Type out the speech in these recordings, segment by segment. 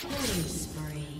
Killing spree.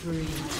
Spree.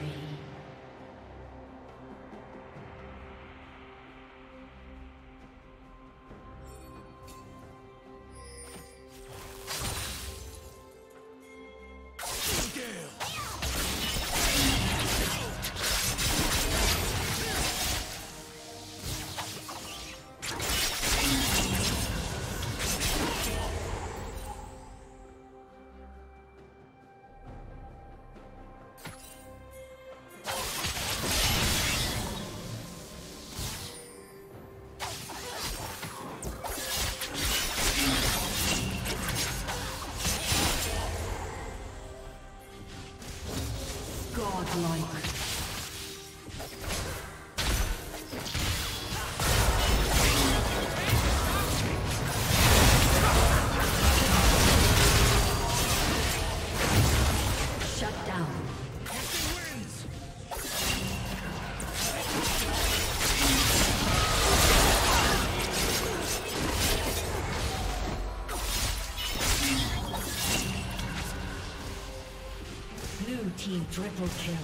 Triple kill.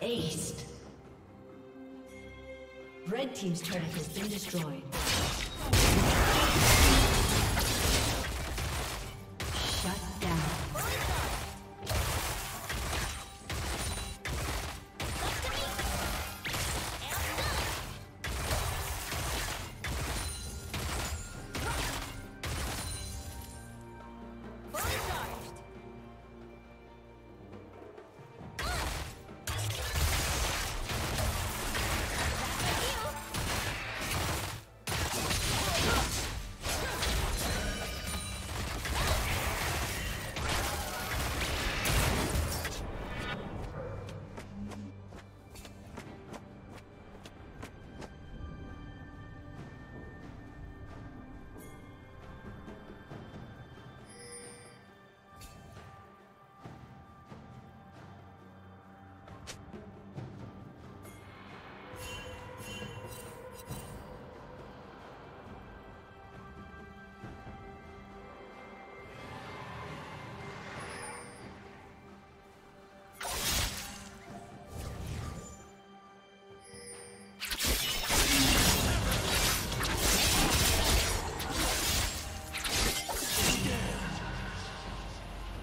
Aced. Red Team's turret has been destroyed.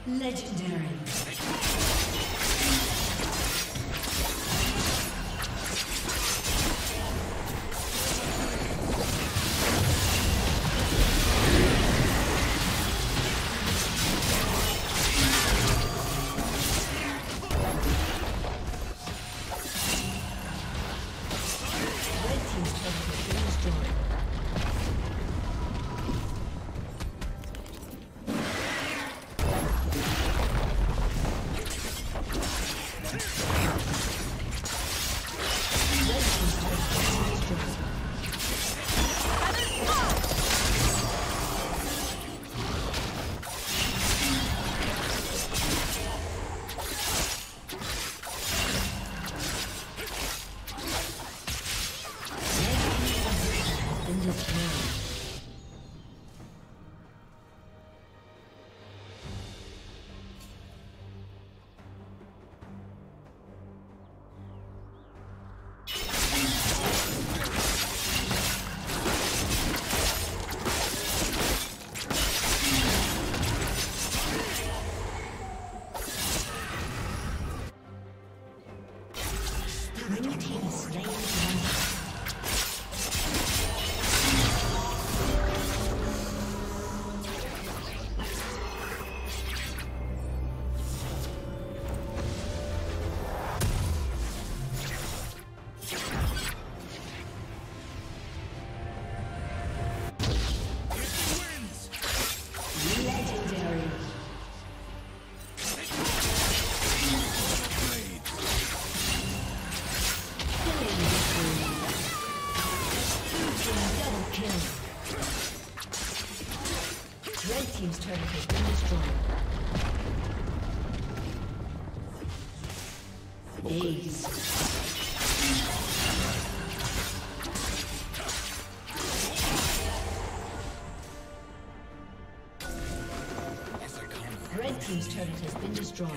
Legendary. Been destroyed.